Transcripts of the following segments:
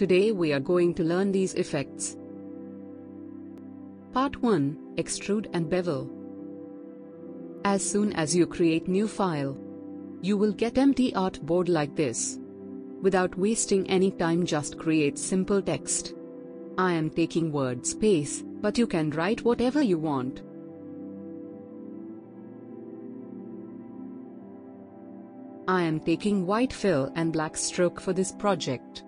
Today we are going to learn these effects. Part 1 Extrude and Bevel. As soon as you create new file, you will get empty artboard like this. Without wasting any time just create simple text. I am taking word space, but you can write whatever you want. I am taking white fill and black stroke for this project.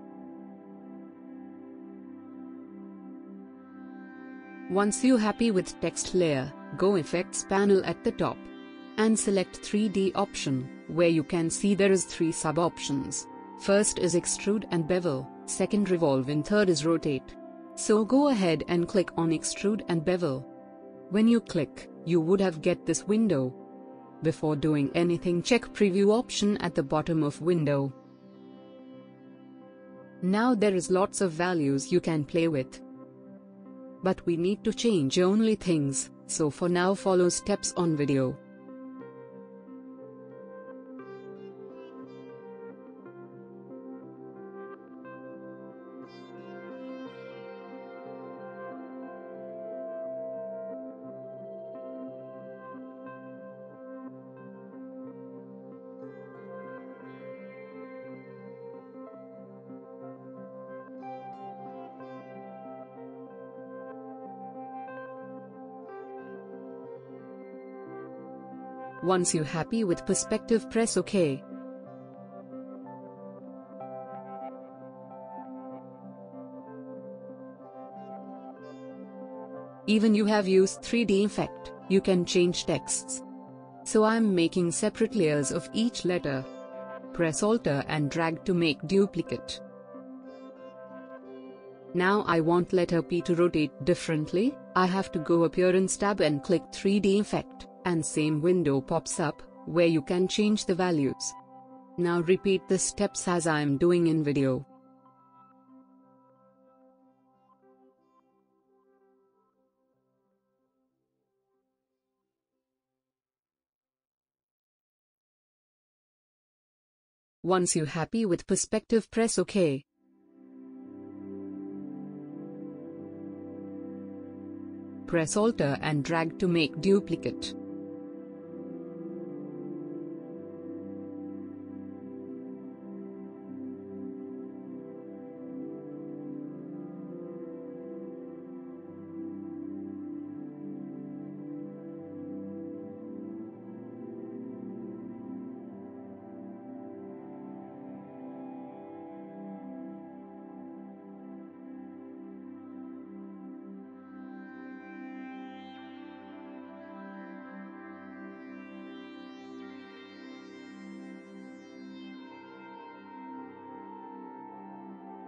Once you happy with text layer, go effects panel at the top and select 3D option, where you can see there is three sub options. First is extrude and bevel, second revolve and third is rotate. So go ahead and click on extrude and bevel. When you click, you would have get this window. Before doing anything check preview option at the bottom of window. Now there is lots of values you can play with. But we need to change only things, so for now follow steps on video. Once you happy with perspective press OK. Even you have used 3D effect, you can change texts. So I'm making separate layers of each letter. Press Alt and drag to make duplicate. Now I want letter P to rotate differently, I have to go Appearance tab and click 3D effect and same window pops up, where you can change the values. Now repeat the steps as I am doing in video. Once you happy with perspective press OK. Press Alt and drag to make duplicate.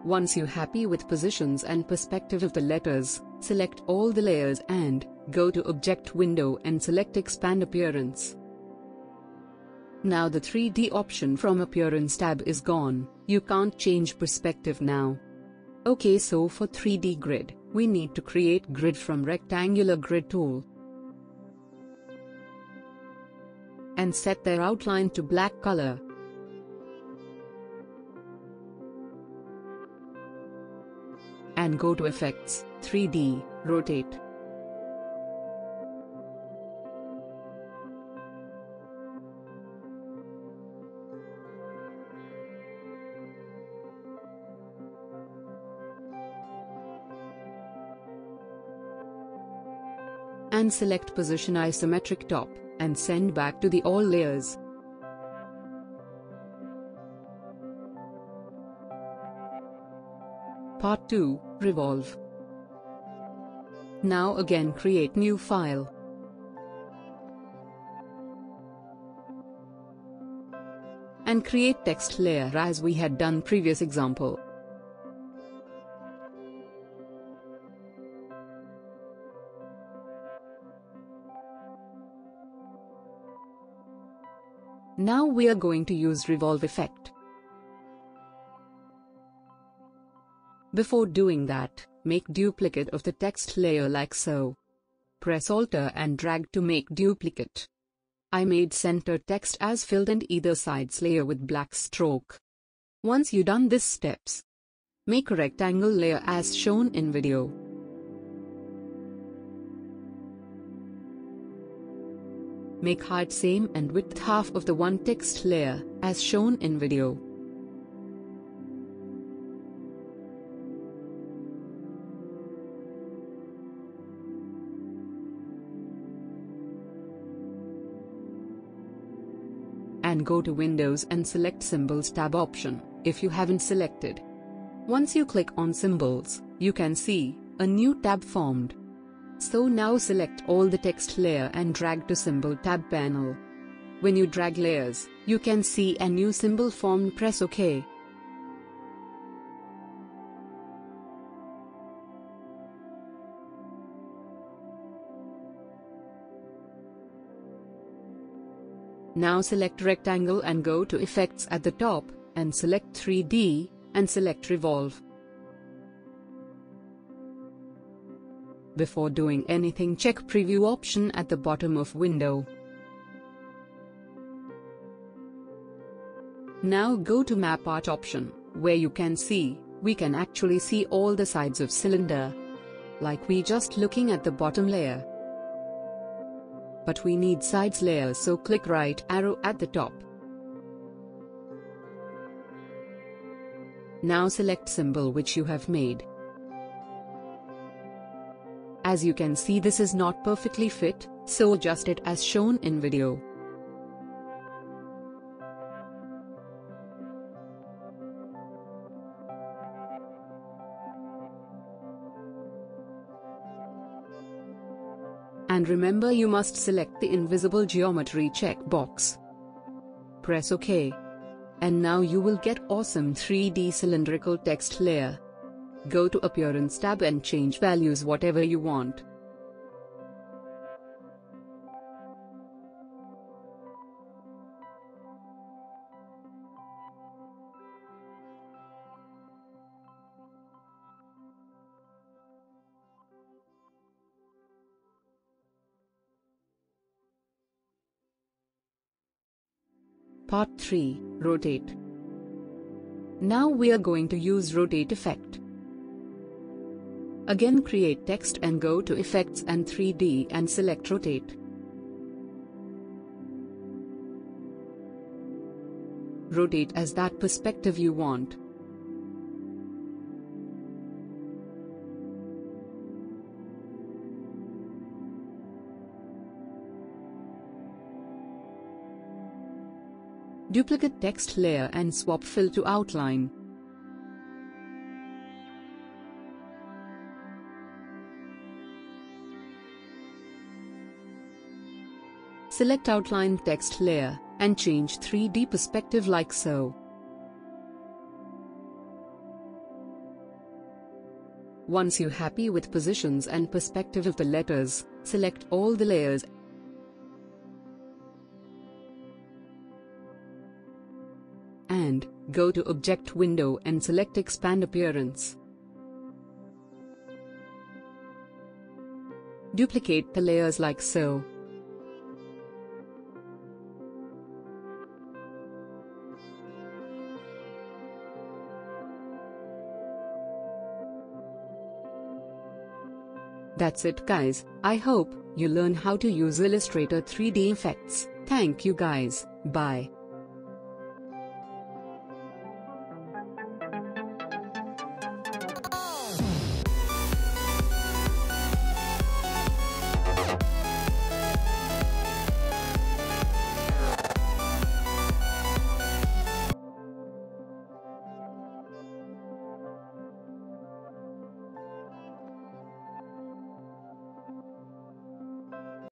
Once you're happy with positions and perspective of the letters, select all the layers and go to Object window and select Expand Appearance. Now the 3D option from Appearance tab is gone, you can't change perspective now. Okay so for 3D grid, we need to create grid from Rectangular Grid tool. And set their outline to black color. And go to Effects, 3D, Rotate. And select Position Isometric Top, and send back to the All Layers. Part 2, Revolve. Now again create new file. And create text layer as we had done previous example. Now we are going to use revolve effect. Before doing that, make duplicate of the text layer like so. Press Alt and drag to make duplicate. I made center text as filled and either sides layer with black stroke. Once you done this steps, Make a rectangle layer as shown in video. Make height same and width half of the one text layer, as shown in video. And go to Windows and select Symbols tab option, if you haven't selected. Once you click on Symbols, you can see a new tab formed. So now select all the text layer and drag to Symbol tab panel. When you drag layers, you can see a new symbol formed press OK. Now select rectangle and go to effects at the top, and select 3D, and select revolve. Before doing anything check preview option at the bottom of window. Now go to map art option, where you can see, we can actually see all the sides of cylinder. Like we just looking at the bottom layer. But we need sides layers so click right arrow at the top. Now select symbol which you have made. As you can see this is not perfectly fit, so adjust it as shown in video. And remember you must select the invisible geometry checkbox. Press OK. And now you will get awesome 3D cylindrical text layer. Go to Appearance tab and change values whatever you want. Part 3 Rotate Now we are going to use rotate effect. Again create text and go to effects and 3D and select rotate. Rotate as that perspective you want. Duplicate text layer and swap fill to outline. Select outline text layer and change 3D perspective like so. Once you're happy with positions and perspective of the letters, select all the layers go to Object window and select Expand Appearance. Duplicate the layers like so. That's it guys, I hope you learn how to use Illustrator 3D effects. Thank you guys, bye.